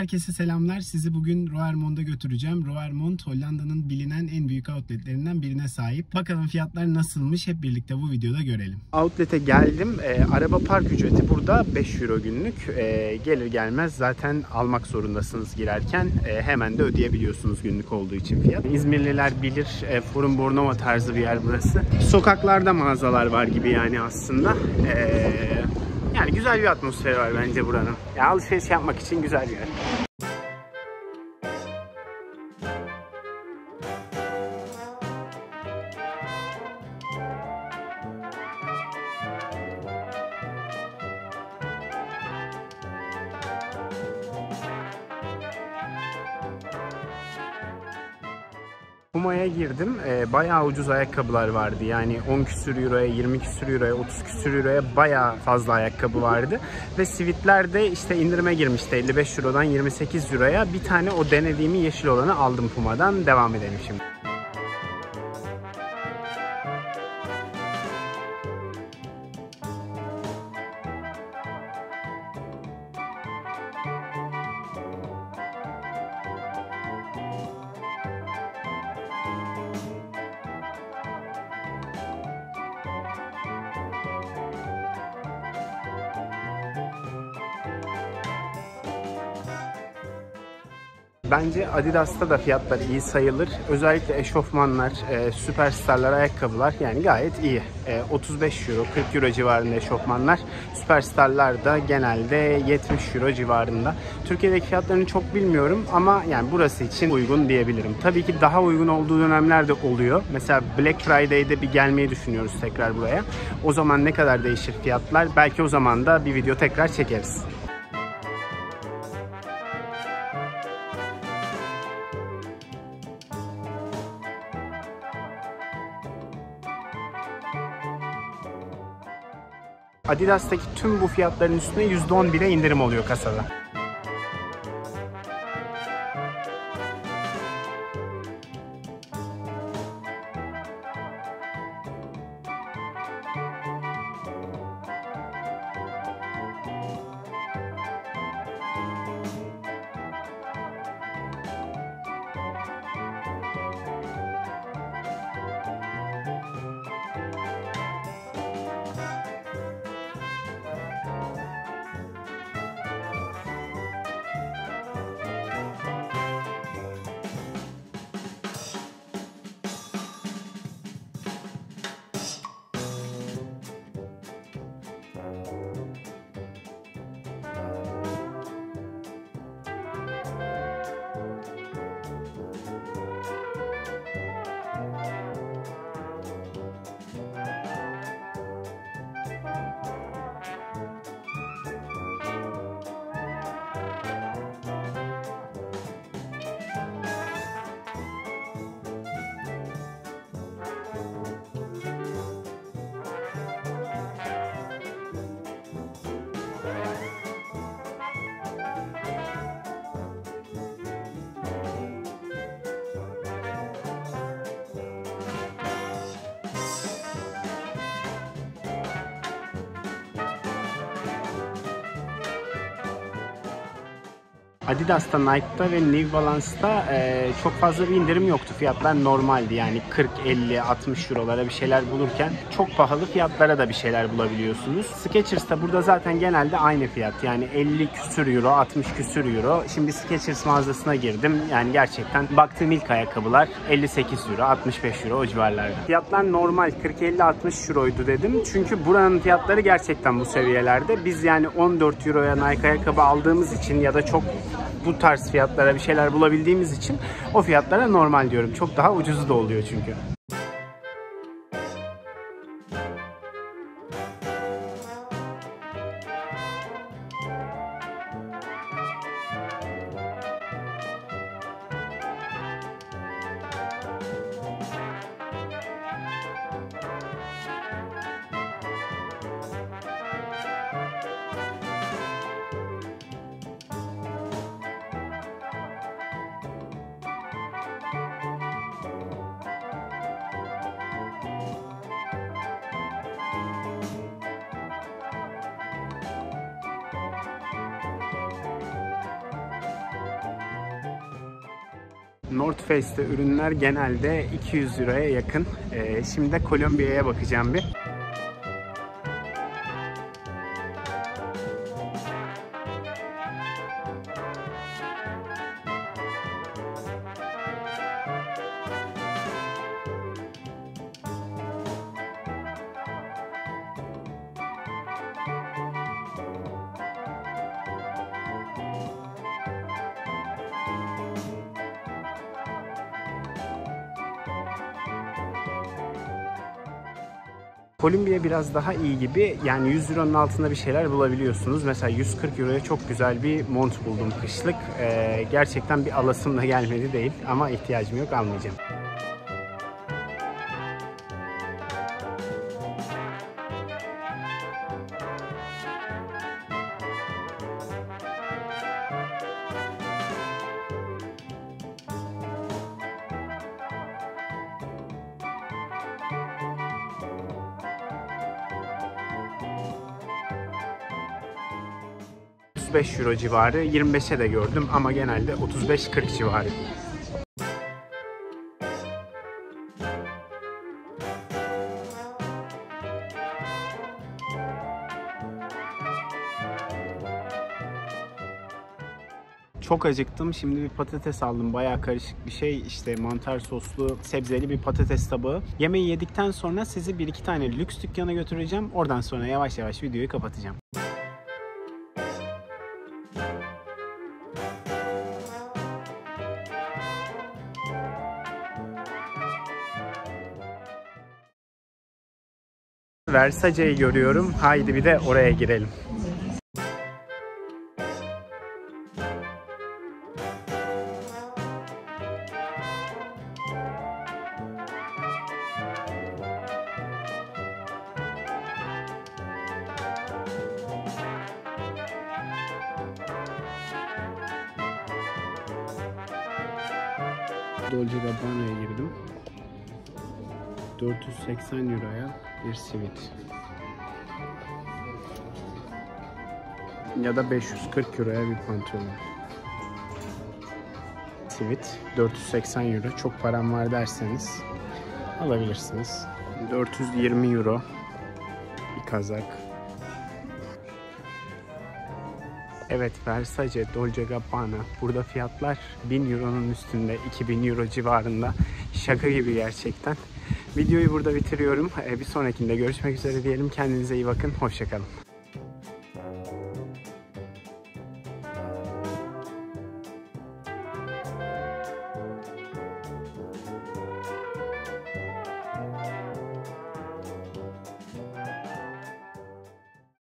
Herkese selamlar. Sizi bugün Roermond'a götüreceğim. Roermond Hollanda'nın bilinen en büyük outletlerinden birine sahip. Bakalım fiyatlar nasılmış hep birlikte bu videoda görelim. Outlet'e geldim. E, araba park ücreti burada 5 euro günlük. E, gelir gelmez zaten almak zorundasınız girerken. E, hemen de ödeyebiliyorsunuz günlük olduğu için fiyat. İzmirliler bilir. E, Forum Bornova tarzı bir yer burası. Sokaklarda mağazalar var gibi yani aslında. Eee yani güzel bir atmosferi var bence buranın. Yani alışveriş yapmak için güzel bir yer. Puma'ya girdim. E, bayağı ucuz ayakkabılar vardı. Yani 10 küsür euroya, 20 küsür euroya, 30 küsür euroya bayağı fazla ayakkabı vardı. Ve sivitler de işte indirime girmişti 55 eurodan 28 euroya. Bir tane o denediğimi yeşil olanı aldım Puma'dan. Devam edelim şimdi. Bence Adidas'ta da fiyatlar iyi sayılır. Özellikle eşofmanlar, e, süperstarlar, ayakkabılar yani gayet iyi. E, 35 euro, 40 euro civarında eşofmanlar. Süperstarlar da genelde 70 euro civarında. Türkiye'deki fiyatlarını çok bilmiyorum ama yani burası için uygun diyebilirim. Tabii ki daha uygun olduğu dönemler de oluyor. Mesela Black Friday'de bir gelmeyi düşünüyoruz tekrar buraya. O zaman ne kadar değişir fiyatlar? Belki o zaman da bir video tekrar çekeriz. Adidas'taki tüm bu fiyatların üstüne %11'e indirim oluyor kasada. Adidas'ta, Nike'da ve New Balance'da e, çok fazla bir indirim yoktu. Fiyatlar normaldi yani 40, 50, 60 eurolara bir şeyler bulurken çok pahalı fiyatlara da bir şeyler bulabiliyorsunuz. Skechers'ta burada zaten genelde aynı fiyat. Yani 50 küsür euro, 60 küsür euro. Şimdi Skechers mağazasına girdim. Yani gerçekten baktığım ilk ayakkabılar 58 euro, 65 euro o civarlarda. Fiyatlar normal 40, 50, 60 euroydu dedim. Çünkü buranın fiyatları gerçekten bu seviyelerde. Biz yani 14 euroya Nike ayakkabı aldığımız için ya da çok bu tarz fiyatlara bir şeyler bulabildiğimiz için o fiyatlara normal diyorum. Çok daha ucuzu da oluyor çünkü. North Face'te ürünler genelde 200 liraya yakın. Ee, şimdi de Kolombiya'ya bakacağım bir. Kolombiya biraz daha iyi gibi. Yani 100 euronun altında bir şeyler bulabiliyorsunuz. Mesela 140 euroya çok güzel bir mont buldum kışlık. Ee, gerçekten bir alasım da gelmedi değil ama ihtiyacım yok almayacağım. ...35 euro civarı, 25'e de gördüm ama genelde 35-40 civarı. Çok acıktım. Şimdi bir patates aldım. Bayağı karışık bir şey. İşte mantar soslu, sebzeli bir patates tabağı. Yemeği yedikten sonra sizi bir iki tane lüks dükkana götüreceğim. Oradan sonra yavaş yavaş videoyu kapatacağım. Versace'yi görüyorum. Haydi bir de oraya girelim. Dolce Gabbana'ya girdim. 480 euroya bir sivit. Ya da 540 euroya bir pantolon. Sivit 480 euro. Çok param var derseniz alabilirsiniz. 420 euro bir kazak. Evet Versace, Dolce Gabbana. Burada fiyatlar 1000 euronun üstünde, 2000 euro civarında. Şaka gibi gerçekten. Videoyu burada bitiriyorum. Bir sonrakinde görüşmek üzere diyelim. Kendinize iyi bakın. Hoşçakalın.